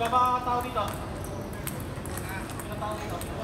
Ikaw ba tao dito? Ilang tao dito?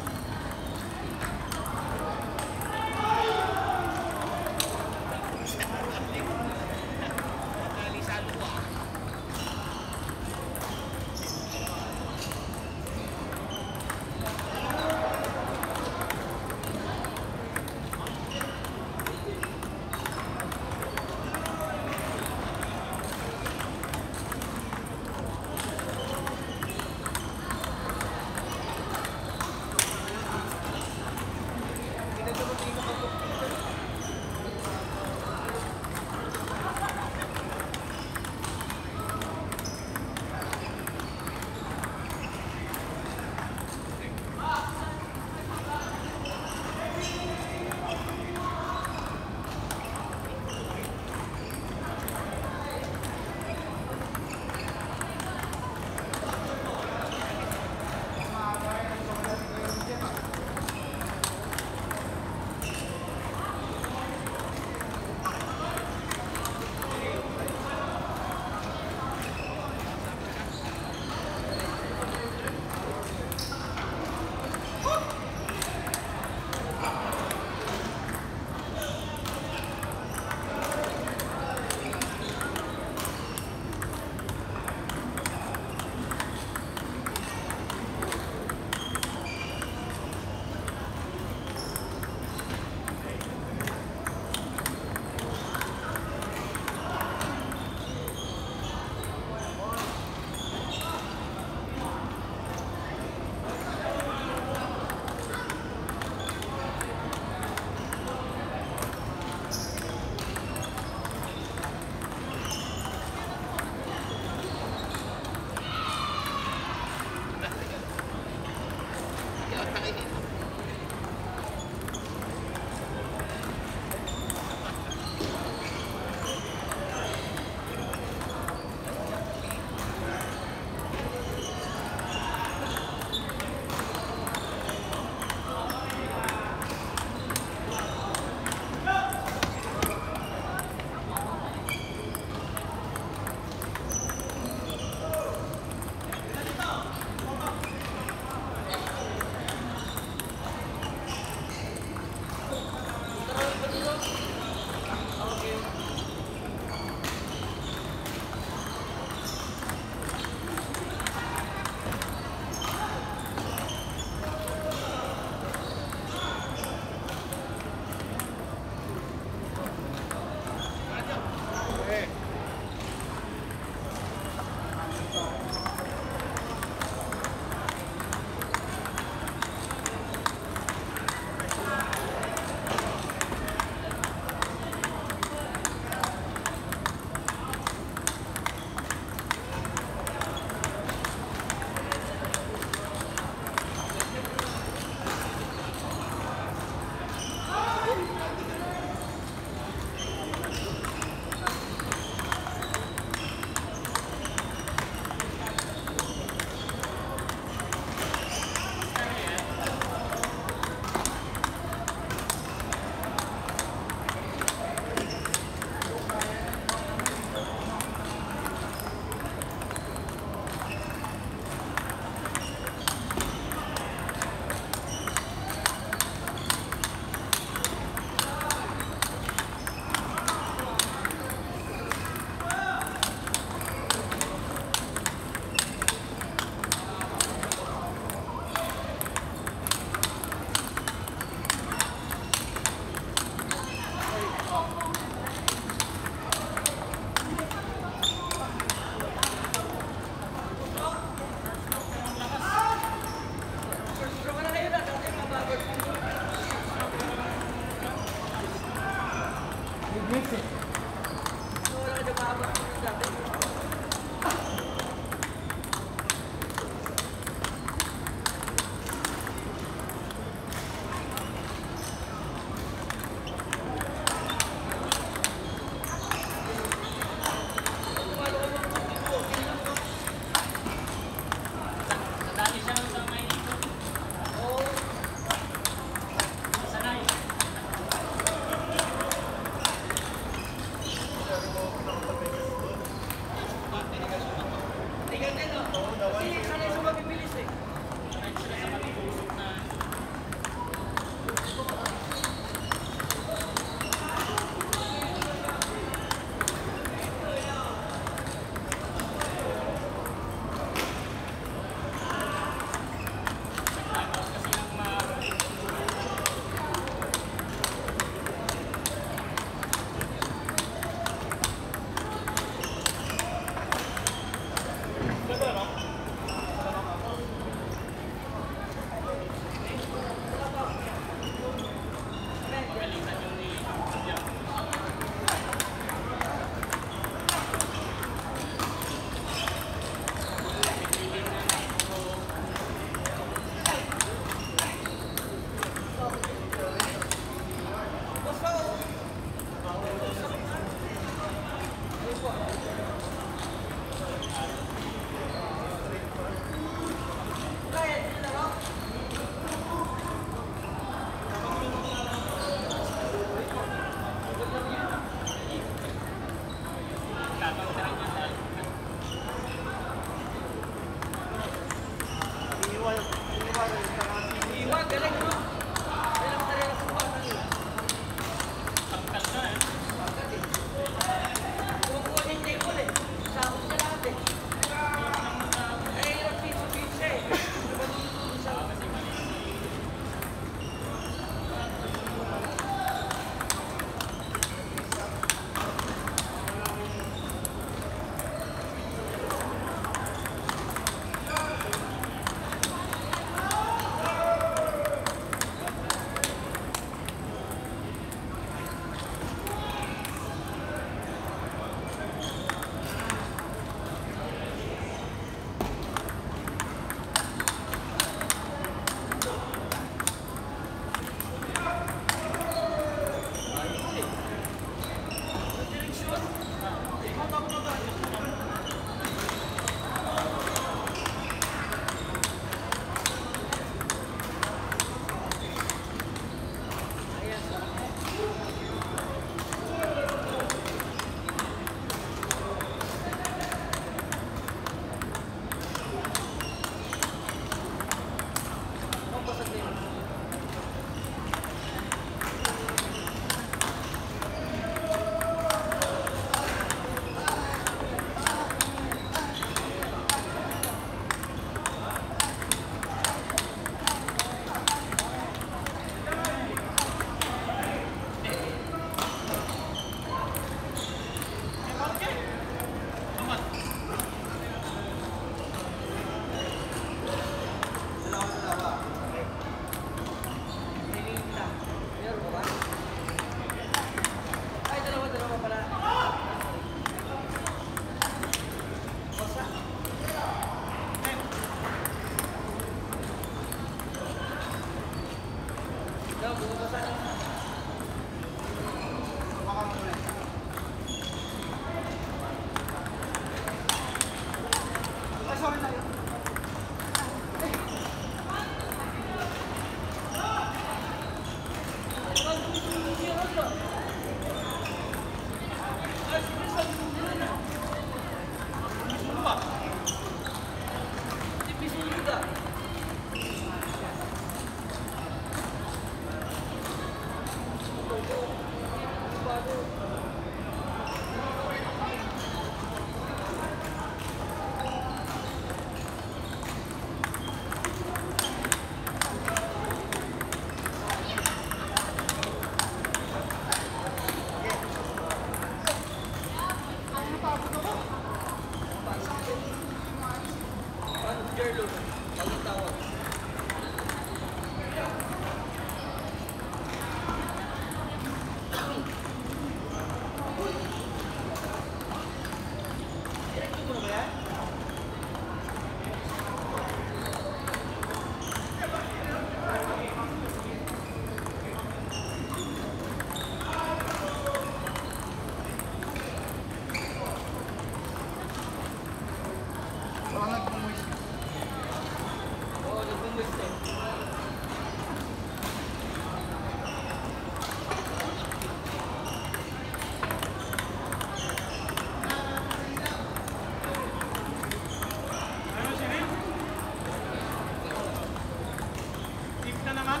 na naman?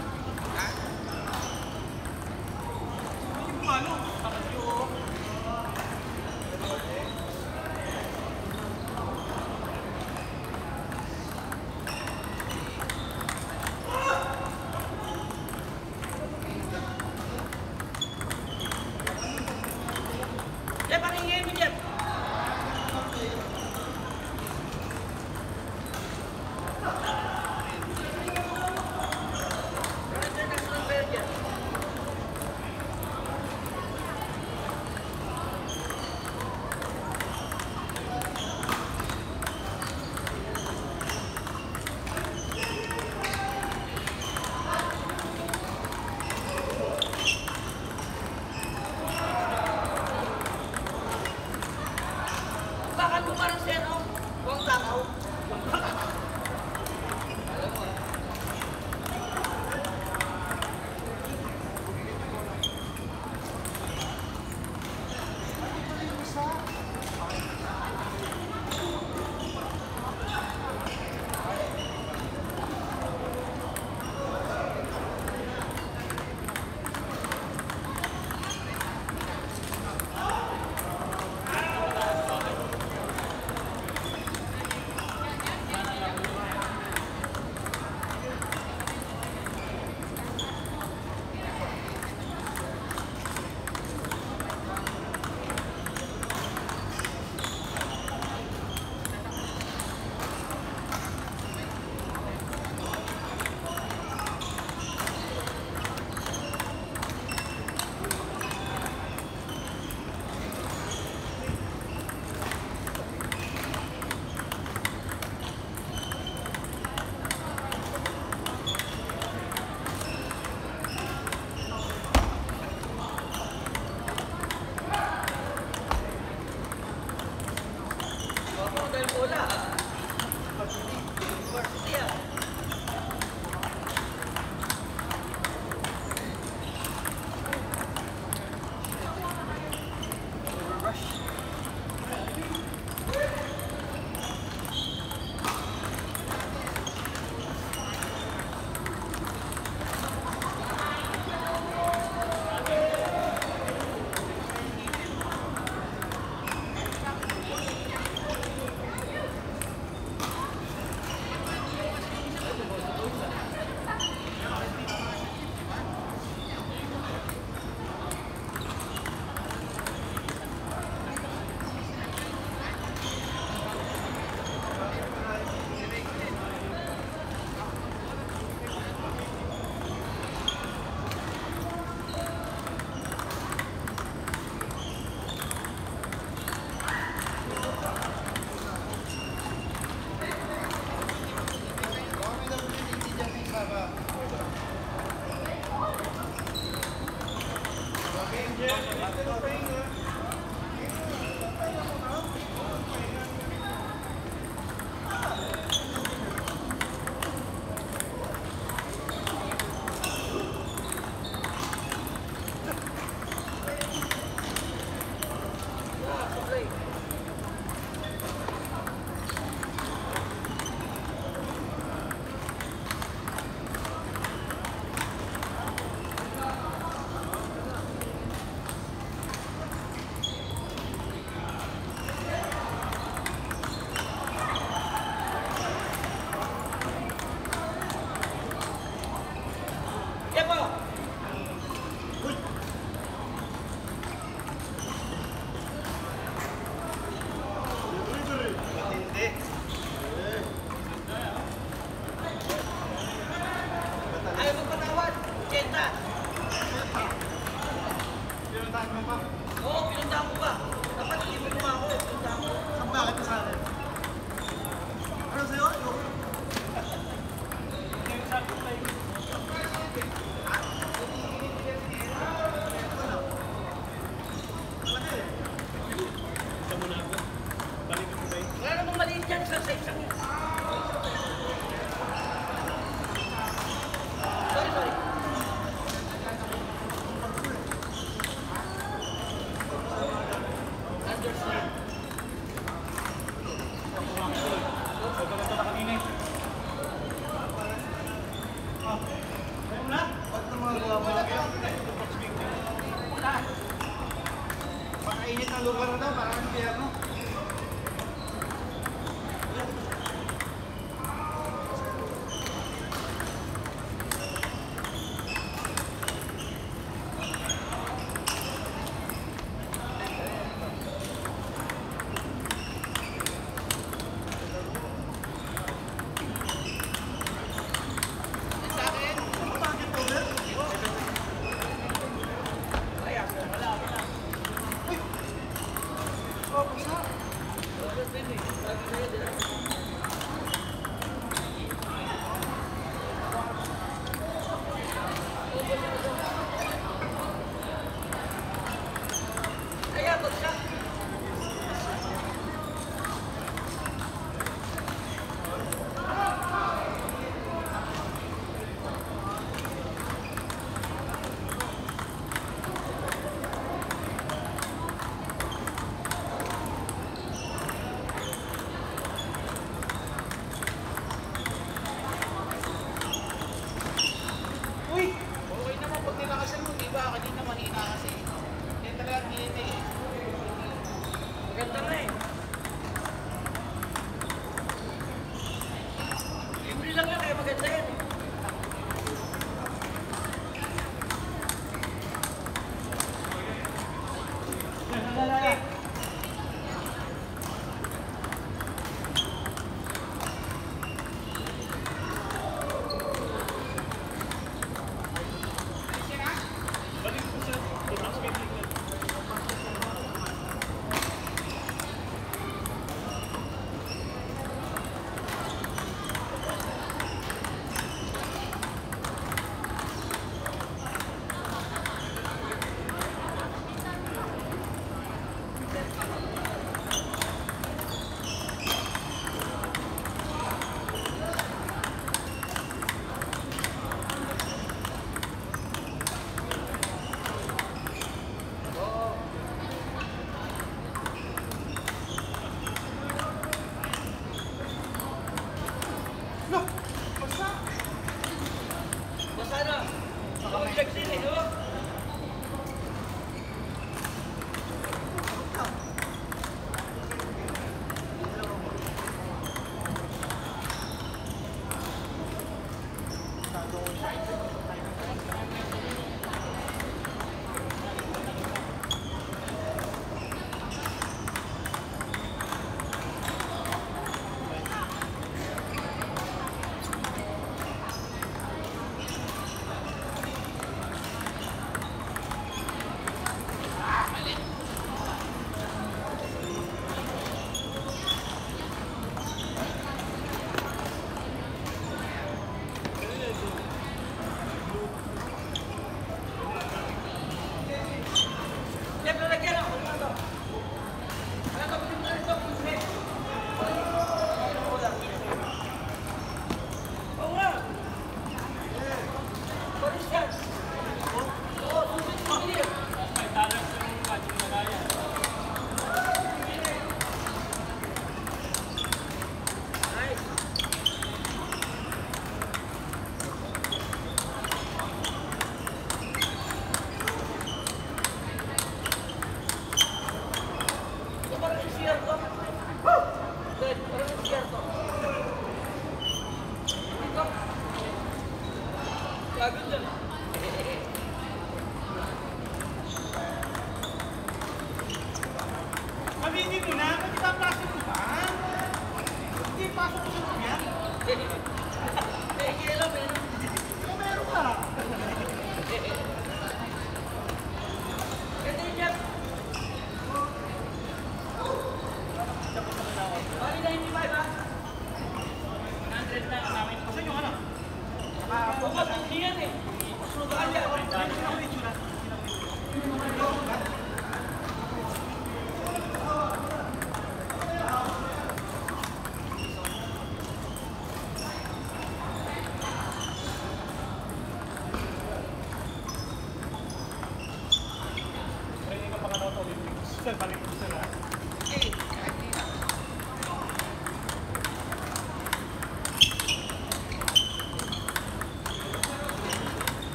Ha? Yung.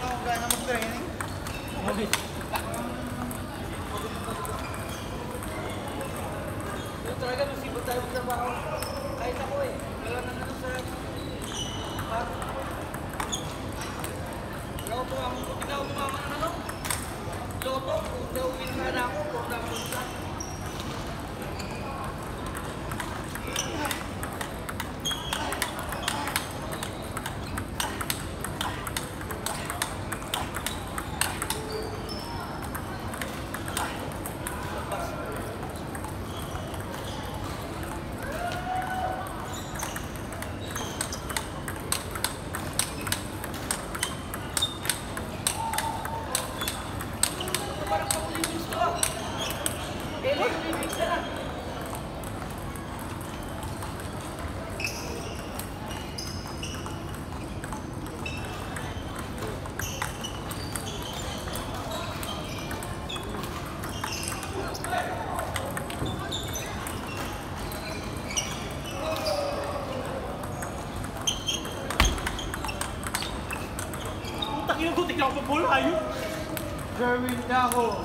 Eu trago a luz e botar. How are you? Very narrow.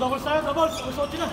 打不死啊！打不死！打不！今天。